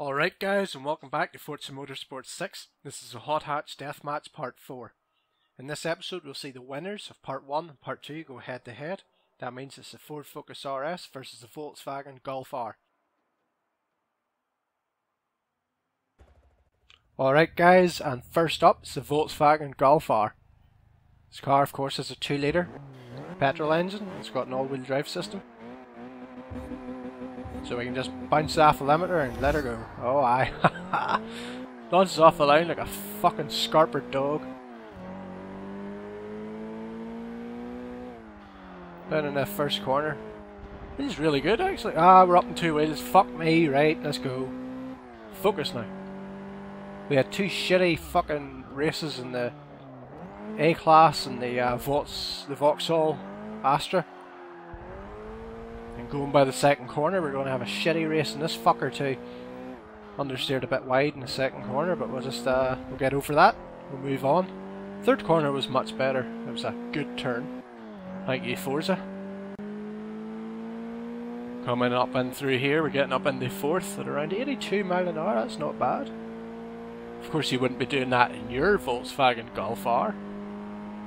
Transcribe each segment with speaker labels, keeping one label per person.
Speaker 1: Alright guys and welcome back to Forza Motorsport 6. This is a Hot Hatch Deathmatch Part 4. In this episode we'll see the winners of Part 1 and Part 2 go head to head. That means it's the Ford Focus RS versus the Volkswagen Golf R. Alright guys, and first up is the Volkswagen Golf R. This car of course is a 2 litre petrol engine, it's got an all wheel drive system. So we can just bounce off the limiter and let her go. Oh aye. Launches off the line like a fucking scarpered dog. Down in the first corner. This is really good actually. Ah, we're up in two wheels. Fuck me, right, let's go. Focus now. We had two shitty fucking races in the A-Class and the uh, the Vauxhall Astra. And going by the second corner, we're going to have a shitty race in this fucker too. Understeered a bit wide in the second corner, but we'll just uh, we'll get over that. We'll move on. Third corner was much better. It was a good turn. Thank you, Forza. Coming up and through here, we're getting up in the fourth at around 82 mile an hour. That's not bad. Of course, you wouldn't be doing that in your Volkswagen Golf R.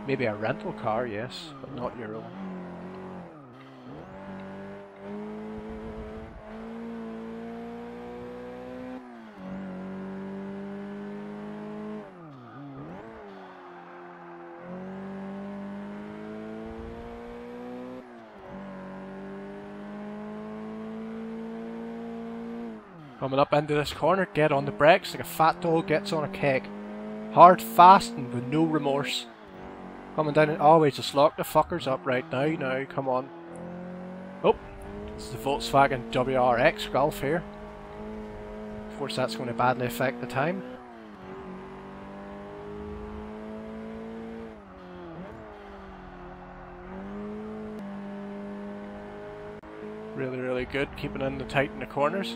Speaker 1: Maybe a rental car, yes, but not your own. Coming up into this corner, get on the brakes like a fat dog gets on a keg. Hard, fast, and with no remorse. Coming down and always just lock the fuckers up right now, now, come on. Oh, it's the Volkswagen WRX Golf here. Of course that's going to badly affect the time. Really, really good, keeping in the tight in the corners.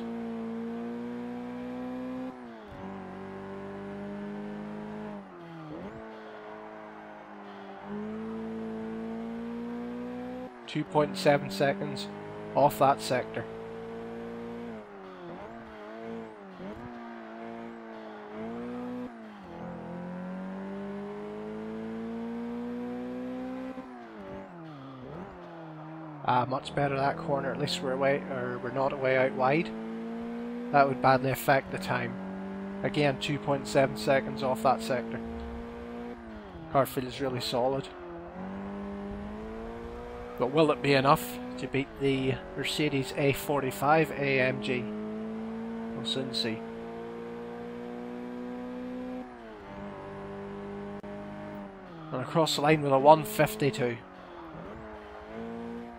Speaker 1: Two point seven seconds off that sector. Ah, much better that corner. At least we're away, or we're not away out wide. That would badly affect the time. Again, 2.7 seconds off that sector. Car feels really solid. But will it be enough to beat the Mercedes A45 AMG? We'll soon see. And across the line with a 152.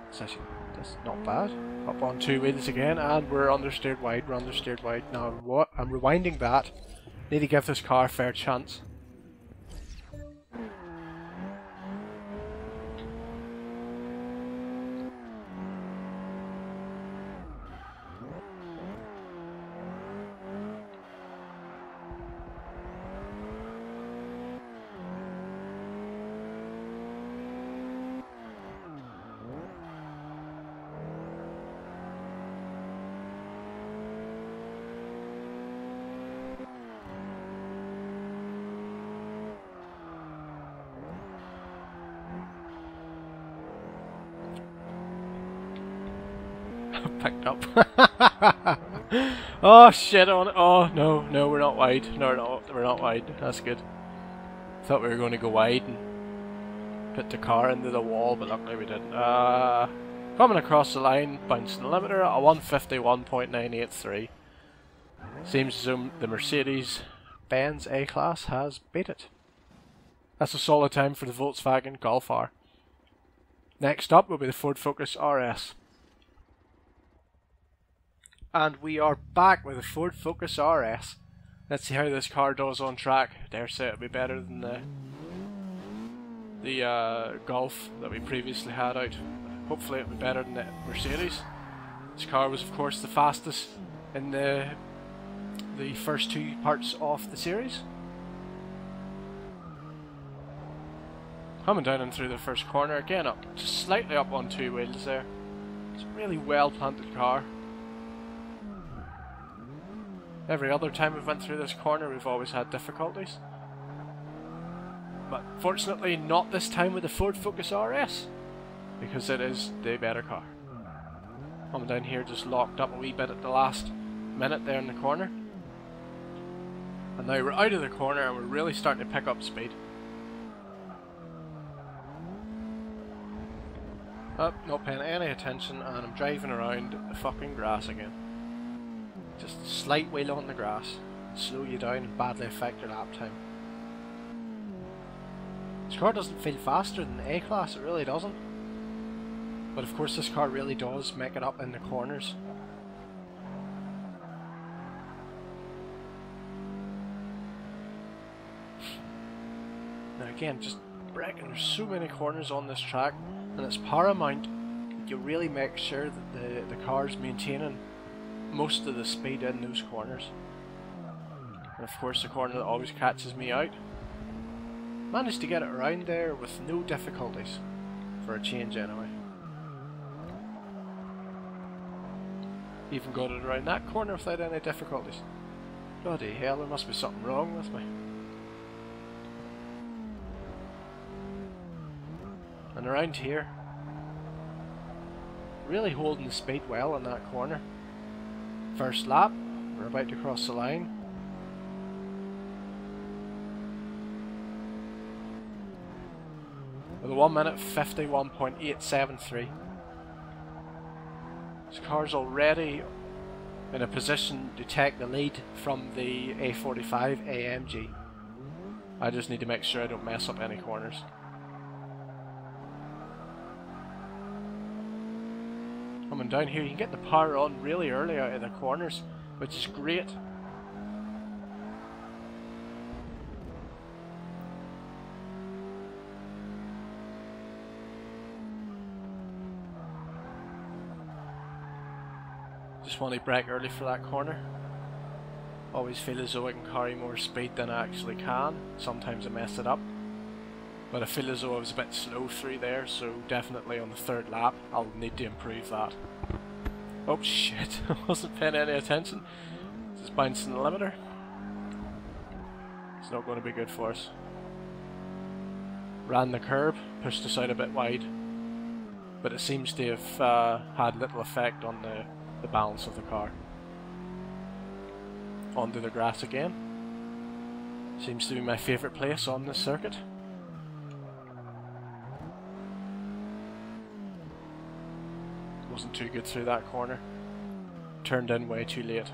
Speaker 1: That's actually that's not bad. Up on two wheels again, and we're understeered wide. We're understeered wide. Now, what? I'm rewinding that. Need to give this car a fair chance. Picked up. oh shit on Oh no, no, we're not wide. No, no, we're not wide. That's good. Thought we were going to go wide and put the car into the wall, but luckily we didn't. Uh, coming across the line, bouncing the limiter at a 151.983. Seems as though the Mercedes Benz A-Class has beat it. That's a solid time for the Volkswagen Golf R. Next up will be the Ford Focus RS. And we are back with a Ford Focus RS. Let's see how this car does on track. dare say it'll be better than the the uh, Golf that we previously had out. Hopefully it'll be better than the Mercedes. This car was of course the fastest in the the first two parts of the series. Coming down and through the first corner, again up, just slightly up on two wheels there. It's a really well planted car. Every other time we've went through this corner we've always had difficulties. But fortunately not this time with the Ford Focus RS, because it is the better car. I'm down here just locked up a wee bit at the last minute there in the corner. And now we're out of the corner and we're really starting to pick up speed. Up, oh, not paying any attention and I'm driving around the fucking grass again. Just a slight wheel on the grass, slow you down and badly affect your lap time. This car doesn't feel faster than the A-Class, it really doesn't. But of course this car really does make it up in the corners. Now again, just braking, there's so many corners on this track and it's paramount that you really make sure that the, the car is maintaining most of the speed in those corners. And of course the corner that always catches me out. Managed to get it around there with no difficulties, for a change anyway. Even got it around that corner without any difficulties. Bloody hell, there must be something wrong with me. And around here, really holding the speed well in that corner. First lap, we're about to cross the line. With a 1 minute 51.873. This car's already in a position to take the lead from the A45 AMG. I just need to make sure I don't mess up any corners. Coming down here, you can get the power on really early out of the corners, which is great. Just want to brake early for that corner. Always feel as though I can carry more speed than I actually can. Sometimes I mess it up. But I feel as though I was a bit slow through there, so definitely on the third lap I'll need to improve that. Oh shit, I wasn't paying any attention. Just bouncing the limiter. It's not going to be good for us. Ran the curb, pushed us out a bit wide. But it seems to have uh, had little effect on the the balance of the car. Onto the grass again. Seems to be my favourite place on this circuit. Wasn't too good through that corner. Turned in way too late.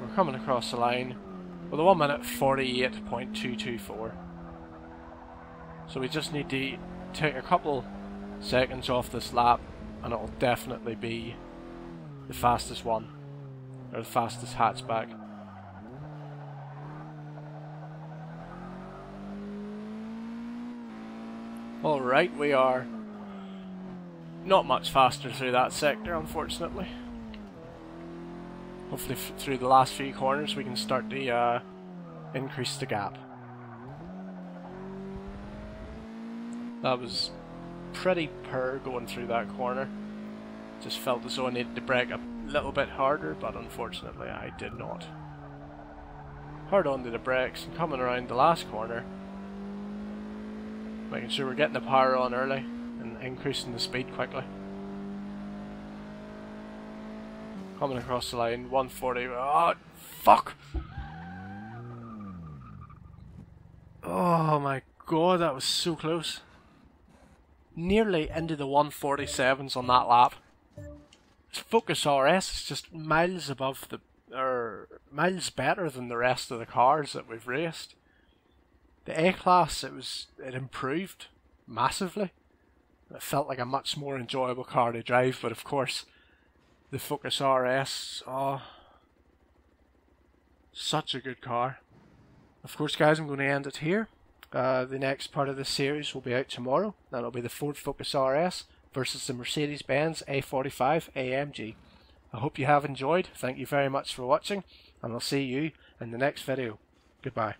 Speaker 1: We're coming across the line with a 1 minute 48.224. So we just need to take a couple seconds off this lap and it'll definitely be the fastest one or the fastest hatchback. Alright, we are not much faster through that sector unfortunately. Hopefully through the last few corners we can start to uh, increase the gap. That was pretty poor going through that corner. Just felt as though I needed to brake a little bit harder, but unfortunately I did not. Hard onto the brakes and coming around the last corner. Making sure we're getting the power on early and increasing the speed quickly. Coming across the line, 140. Oh, fuck! Oh my god, that was so close nearly into the 147s on that lap. This Focus RS is just miles above the, or miles better than the rest of the cars that we've raced. The A class, it was, it improved massively. It felt like a much more enjoyable car to drive, but of course, the Focus RS, oh, such a good car. Of course, guys, I'm going to end it here. Uh, the next part of the series will be out tomorrow. That'll be the Ford Focus RS versus the Mercedes-Benz A45 AMG. I hope you have enjoyed. Thank you very much for watching, and I'll see you in the next video. Goodbye.